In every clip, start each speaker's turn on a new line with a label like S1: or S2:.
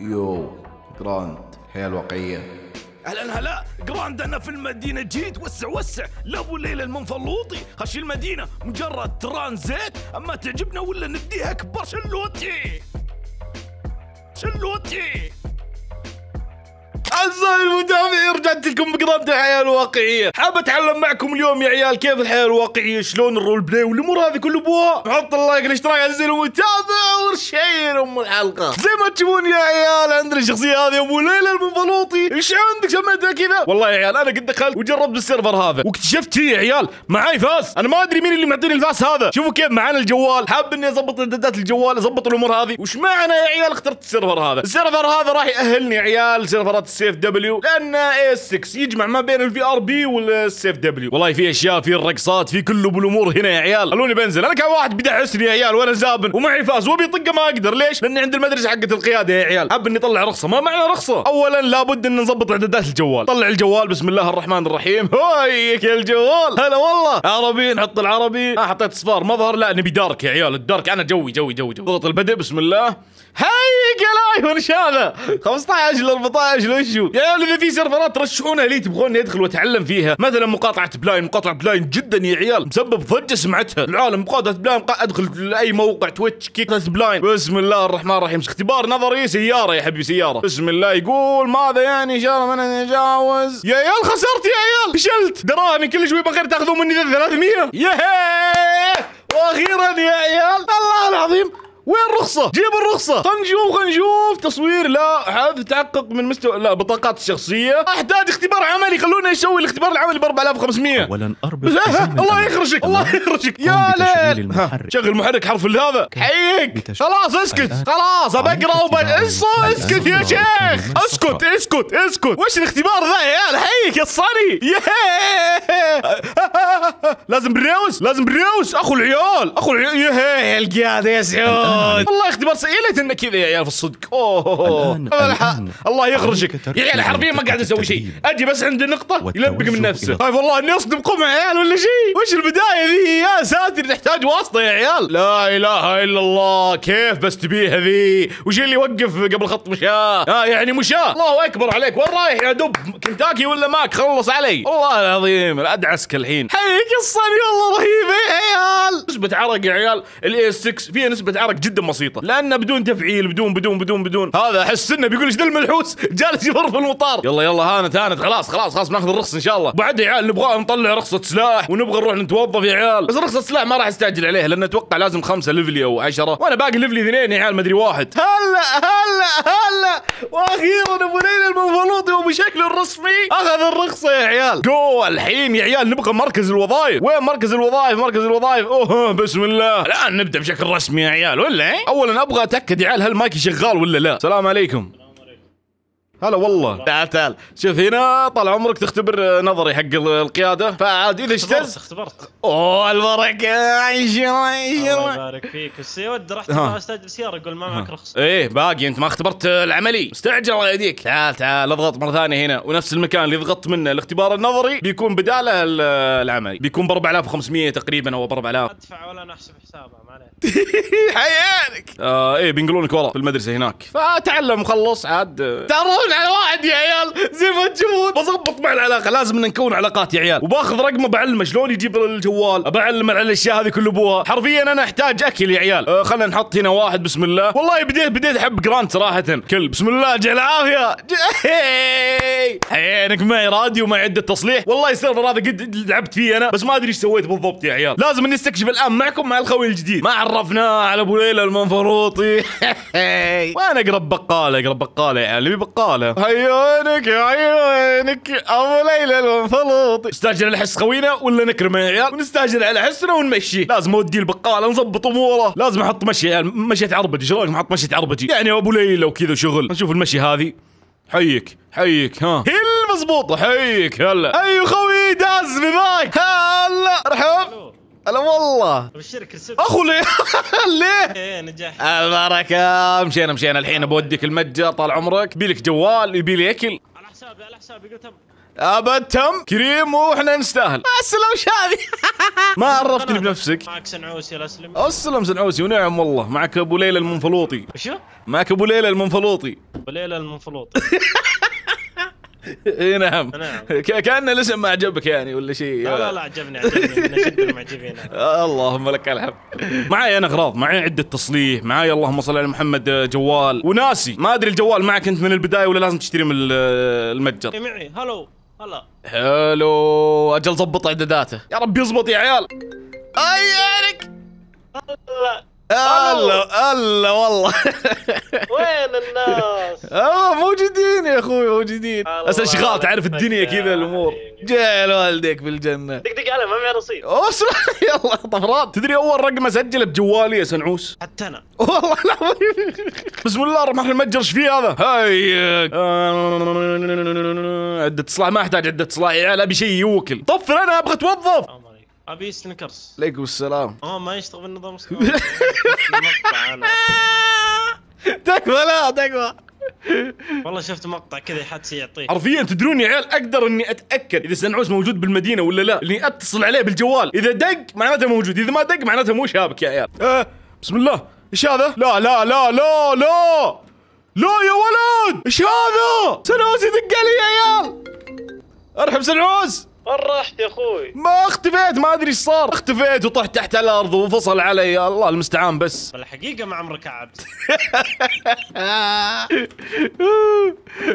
S1: yo جراند الحياة الواقعية
S2: أهلا هلا جراند أنا في المدينة جيت وسع وسع. لا أبو ليلى المنفلوطي. خشي المدينة مجرد ترانزيت. أما تعجبنا ولا نديها اكبر شلوتي. شلوتي. أعزائي المتابعين رجعت لكم بقراند الحياة الواقعية. حاب أتعلم معكم اليوم يا عيال كيف الحياة الواقعية شلون ال role play والأمور هذه كل ابوها حط ال like الاشتراك عزيزي المتابع و share أم الحلقة. زي ما تشوفون يا عيال عندنا الشخصية هذه أبو ليلى المنفلوطي إيش عندك؟ سميتها كذا؟ والله يا عيال أنا قد دخلت وجربت بال server هذا واكتشفت يا عيال معاي فاس. أنا ما أدري مين اللي معطيني الفاس هذا. شوفوا كيف معانا الجوال. حاب إني اضبط إعدادات الجوال اضبط الأمور هذه. وش معنى يا عيال اخترت ال server هذا؟ ال server هذا راح يأهلني يا عيال سيرفرات ال CFW. لأن ESX يجمع ما بين ال vRP وال CFW. والله في أشياء في الرقصات في كل أبو الأمور هنا يا عيال. خلوني بنزل. أنا كان واحد بيدعسني يا عيال وأنا زابن ومعي فاس وأبي طقه ما أقدر. ليش؟ لأني عند المدرسة حقت القيادة يا عيال. حاب إني أطلع رخصه ما معنى رخصه اولا لابد إن نظبط إعدادات الجوال. طلع الجوال بسم الله الرحمن الرحيم. هايك يا الجوال. هلا والله. عربي نحط العربي. آه حطيت اصفار مظهر لا نبي دارك يا عيال الدارك. أنا جوي جوي جوي جوي. ضغط البدء بسم الله. هيك يا لايف وش هذا؟ 15 ل 14 وشو يا اذا في سيرفرات ترشحونها لي. تبغوني أدخل وأتعلم فيها؟ مثلا مقاطعة بلاين. مقاطعة بلاين جدا يا عيال. مسبب ضجة سمعتها. العالم مقاطعة بلاين. أدخل لأي موقع تويتش كيك بلاين. بسم الله الرحمن الرحيم. اختبار نظري سيارة يا حبيبي سيارة. بسم الله. يقول ماذا يعني ان شاء الله من نتجاوز يا عيال خسرت يا عيال. فشلت. دراهمي كل شوي بغير تأخذون مني 300 ياه وأخيرا يا عيال الله العظيم وين الرخصة؟ جيب الرخصة، خلينا نشوف خلينا نشوف تصوير لا. حذف تحقق من مستوى لا بطاقات الشخصية، احتاج اختبار عملي خلونا نسوي الاختبار العملي ب 4500
S3: اولا اربط
S2: الله. يخرجك. الله يخرجك. يا ليل. شغل محرك حرف هذا حيك خلاص اسكت. خلاص بقرا وب. اسكت يا شيخ. اسكت. اسكت اسكت. وش الاختبار ذا يا عيال؟ حيك يا الصني لازم بريوس لازم بريوس. أخو العيال أخو العيال. يا القيادة يا سعود. والله اختبار سيء ليت انه كذا يا عيال في الصدق. أوه.
S3: الآن-
S2: الح-
S3: الآن
S2: الله يخرجك. يا عيال حرفيا ما قاعد أسوي شيء. أجي بس عند
S3: والتوجه
S2: يلبق من نفسه. خايف والله إني أصدم قمع يا عيال ولا شيء. وش البداية ذي؟ يا ساتر تحتاج واسطة يا عيال. لا إله إلا الله. كيف بس تبيها ذي؟ وش اللي يوقف قبل خط مشاة؟ آه يعني مشاة. الله أكبر عليك. وين رايح يا دب؟ كنتاكي ولا ماك؟ خلص علي. والله العظيم ادعسك الحين. حيك. الصني والله رهيبة يا عيال؟ نسبة عرق يا عيال الاي اس 6 فيها نسبة عرق جدا بسيطة. لأنه بدون تفعيل بدون بدون بدون بدون. هذا أحس إنه بيقول إيش ذا الملحوس؟ جالس يمر في المطار. يلا يلا هانت هانت خلاص خلاص خلاص بناخذ الرخصة إن شاء الله. بعد يا عيال نبغى نطلع رخصة سلاح ونبغى نروح نتوظف يا عيال. بس رخصة سلاح ما راح استعجل عليها لأن أتوقع لازم خمسة ليفلي أو عشرة. وأنا باقي ليفلي اثنين يا عيال ما أدري واحد. هلا هلا هلا. وأخيرا أبو ليلى المنفلوطي وبشكله الرسمي أخذ الرخصة يا عيال. جو الحين يا عيال نبغى مركز الوظائف. وين مركز الوظائف؟ مركز الوظائف. أوه بسم الله. الآن نبدأ بشكل رسمي يا عيال ولا إيه؟ اولا أبغى أتأكد يا عيال هل مايكي شغال ولا لا. السلام عليكم. هلا والله. تعال تعال. شوف هنا طال عمرك تختبر نظري حق ال- القيادة. فعاد إذا
S4: اختبرت
S2: اجتز
S4: اختبرت.
S2: أوه البركه عيشر
S4: الله يبارك فيك. بس يا ود رحت استاجر سياره يقول ما معك رخصة.
S2: إيه باقي أنت ما اختبرت العملي. استعجل الله يديك. تعال تعال اضغط مرة ثانية هنا. ونفس المكان اللي ضغطت منه الاختبار النظري بيكون بدالة ال- العملي. بيكون ب 4500 تقريبا أو ب 4000
S4: ادفع ولا نحسب حسابها ما عليه
S2: حيانك آه إيه بينقلونك ورا في المدرسة هناك. فتعلم خلص عاد. آه، على واحد يا عيال. زي ما تشوفون. بظبط مع العلاقة. لازم نكون علاقات يا عيال. وباخذ رقمه بعلمه. شلون يجيب الجوال؟ بعلمه على الأشياء هذه كل أبوها. حرفيا أنا أحتاج أكل يا عيال. آه خلينا نحط هنا واحد. بسم الله. والله بديت بديت أحب جراند صراحة. كل بسم الله. جعل العافية. عينك معي راديو معي عدة تصليح. والله ال server هذا قد لعبت فيه أنا بس ما أدري إيش سويت بالضبط يا عيال. لازم إني أستكشف الآن معكم مع الخوي الجديد. ما عرفناه على أبو ليلى المنفروطي. وأنا أقرب بقالة أقرب بقالة يا عيال. نبي بقاله عيونك يا عيونك. أبو ليلى المنفروطي نستاجر على حس خوينا ولا نكرمه؟ يا عيال ونستاجر على حسنا ونمشيه لازم اودي البقاله نظبط أموره. لازم أحط مشي يا عيال مشية عربجي إيش رايكم أحط مشية عربجي يعني أبو ليلى وكذا شغل نشوف المشي هذه. حيك حيك ها. هي المضبوطة. حيك هلا. أيوه خوي داز بذاك هلا رحب هلا والله.
S4: أبشرك السبت
S2: أخو ليه ليه؟
S4: إيه نجحت
S2: البركة. مشينا مشينا. الحين بوديك المتجر طال عمرك. يبيلك جوال يبيلي أكل.
S4: على حسابي على حسابي. قلت
S2: ابد تم. كريم وإحنا نستاهل. اسلم شادي. ما عرفتني بنفسك.
S4: معك سنعوسي الاسلم
S2: أسلم. سنعوسي ونعم والله. معك أبو ليلى المنفلوطي.
S4: وشو؟
S2: معك أبو ليلى المنفلوطي.
S4: وليلى المنفلوط
S2: اي نعم.
S4: نعم.
S2: ك- كان الاسم ما عجبك يعني ولا شيء
S4: لا لا لا عجبني عجبني. من أشد المعجبين.
S2: آه، اللهم لك الحمد. معي أنا أغراض معي عدة تصليح معي اللهم صل على محمد آه، جوال. وناسي ما أدري الجوال معك أنت من البداية ولا لازم تشتري من ال- آه، المتجر.
S4: معي. هلو. هلا.
S2: حلو أجل ضبط اعداداته يا رب يزبط يا عيال. اي عينك
S4: هلا.
S2: الله. الله والله.
S4: وين الناس؟
S2: آه موجودين يا أخوي موجودين. بس اشغال تعرف الدنيا
S4: يا
S2: كذا
S4: الأمور.
S2: جعل والديك بالجنه
S4: دق دق علي ما معي رصيد
S2: اوسع يلا طفرات. تدري أول رقم أسجله بجوالي يا سنعوس؟
S4: حتى أنا.
S2: والله العظيم. بسم الله الرحمن الرحيم المتجر إيش فيه هذا؟ هيك عدة اصلاح ما أحتاج عدة اصلاح يا عيال أبي شيء يوكل. طفر أنا أبغى اتوظف
S4: أبي سنيكرز
S2: عليكم السلام.
S4: آه ما يشتغل بالنظام
S2: تكفى لا تكفى.
S4: والله شفت مقطع كذا حدسي يعطيه.
S2: حرفيا تدرون يا عيال أقدر إني أتأكد إذا سنعوس موجود بالمدينة ولا لا إني أتصل عليه بالجوال. إذا دق معناته موجود. إذا ما دق معناته مو شابك يا عيال. آه بسم الله. إيش هذا؟ لا لا لا لا لا. لا يا ولد! إيش هذا؟ سنعوس يدق علي يا عيال. ارحب سنعوس
S4: وين رحت يا أخوي؟
S2: ما اختفيت ما أدري إيش صار. اختفيت وطحت تحت الأرض وفصل علي. الله المستعان بس.
S4: بالحقيقة ما عمرك عبد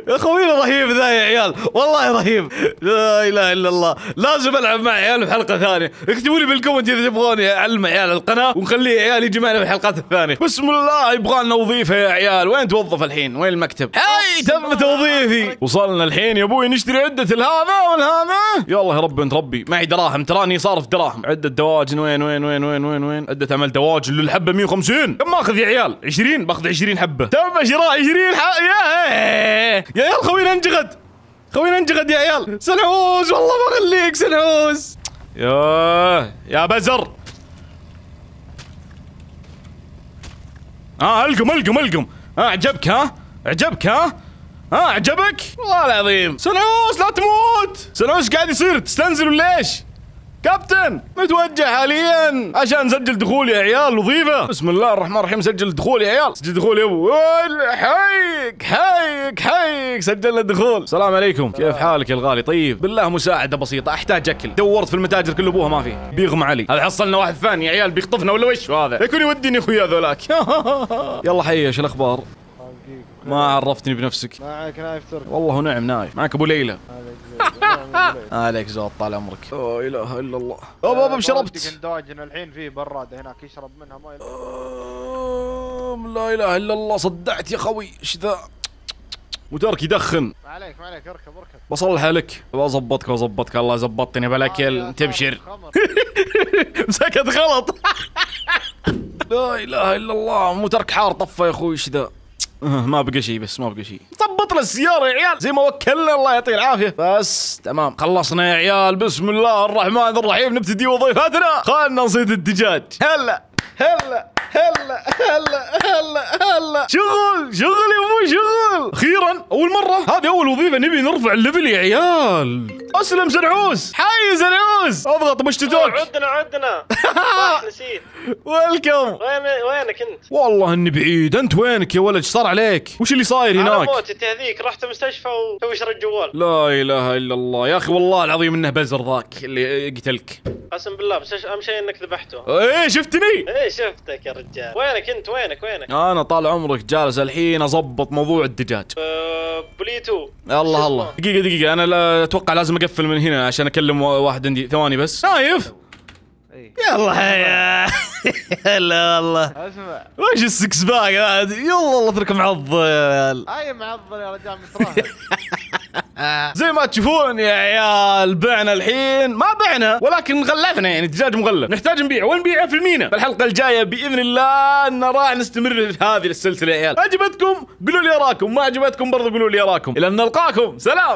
S2: يا خوينا رهيب ذا يا عيال. والله رهيب. لا إله إلا الله. لازم ألعب مع عيال بحلقه ثانية. اكتبوا لي بال comment إذا تبغوني أعلم عيال القناة ونخليه عيال يجي معنا في الحلقات الثانية. بسم الله يبغى لنا وظيفة يا عيال. وين توظف الحين؟ وين المكتب؟ هاي تم توظيفي. وصلنا الحين يا أبوي نشتري عدة الهذا والهذا. يلا. يا رب انت ربي. معي دراهم. تراني صارف دراهم. عدة دواجن وين وين وين وين وين وين. عدة عمل دواجن للحبه 150 كم ماخذ يا عيال؟ 20 باخذ 20 حبة. تم شراء 20 ح... يا يا عيال خوينا انجغد. خوينا انجغد يا عيال. سنعوز. والله ما اخليك سنعوز. يا يا بزر. ها ألقم ألقم ألقم. ها عجبك ها؟ عجبك ها؟ ها عجبك؟ والله العظيم. سنعوس لا تموت! سنعوس قاعد يصير تستنزل ولا إيش؟ كابتن متوجه حاليا عشان نسجل دخول يا عيال وظيفة. بسم الله الرحمن الرحيم سجل الدخول يا عيال. سجل دخول يا أبو. حيك حيك حيك سجلنا الدخول السلام عليكم. كيف حالك يا الغالي؟ طيب بالله مساعدة بسيطة أحتاج أكل. دورت في المتاجر كل أبوها ما في. بيغمى علي. هذا حصلنا واحد ثاني يا عيال بيخطفنا ولا وش؟ هذا يكون يوديني أخويا ذولاك. يلا حي إيش الأخبار؟ ما عرفتني بنفسك.
S3: معك نايف ترك
S2: والله ونعم نايف. معك أبو ليلى.
S3: عليك
S2: عليك زود طال عمرك. لا إله إلا الله. اوب اوب شربت.
S3: دواجن الحين في براد هناك يشرب منها ماي.
S2: أم، لا إله إلا الله. صدعت يا خوي. إيش ذا؟ وترك يدخن
S3: ما عليك ما عليك. اركب اركب.
S2: بصلح لك. بظبطك وظبطك الله زبطني بالاكل تبشر.
S3: خمر.
S2: مسكت غلط. لا إله إلا الله. مو ترك حار طفى يا أخوي إيش ذا؟ آه، ما بقى شيء بس ما بقى شيء ظبط لنا السيارة يا عيال. زي ما وكلنا الله يعطيه العافية. بس تمام. خلصنا يا عيال. بسم الله الرحمن الرحيم. نبتدي وظيفتنا. خلنا نصيد الدجاج. هلا هلا. هلا هلا هلا هلا. شغل شغل يا أبوي شغل. أخيرا أول مرة. هذه أول وظيفة نبي نرفع ال level يا عيال. أسلم سنعوس حي سنعوس أضغط مشتتوك
S4: عدنا عدنا. نسيت.
S2: welcome.
S4: وين وينك أنت؟
S2: والله إني بعيد. أنت وينك يا ولد؟ إيش صار عليك؟ وش اللي صاير
S4: أنا
S2: هناك؟
S4: موت. هذيك رحت المستشفى وتوشر الجوال.
S2: لا إله إلا الله. يا أخي والله العظيم إنه بزر ذاك اللي قتلك
S4: قسم بالله بس أهم شيء إنك ذبحته.
S2: إيه شفتني؟
S4: إيه شفتك يا رجال وينك انت؟ وينك؟ وينك؟
S2: أنا طال عمرك جالس الحين أضبط موضوع الدجاج.
S4: آه، بليتو
S2: الله الله
S4: اسمه؟
S2: دقيقة دقيقة. أنا لا أتوقع لازم أقفل من هنا عشان أكلم واحد عندي. ثواني بس. شايف؟
S3: اي
S2: يلا هيا هلا والله
S3: اسمع.
S2: وش السكس باك؟ يلا الله اترك معض يا عيال
S3: اي معضل يا رجال متراهن
S2: زي ما تشوفون يا عيال بعنا الحين. ما بعنا ولكن غلفنا يعني دجاج مغلف. نحتاج نبيعه ونبيعه في المينا. فالحلقه الجاية بإذن الله ان راح نستمر في هذه السلسلة يا عيال. عجبتكم قولوا لي اراكم ما عجبتكم برضو قولوا لي اراكم إلى أن نلقاكم. سلام.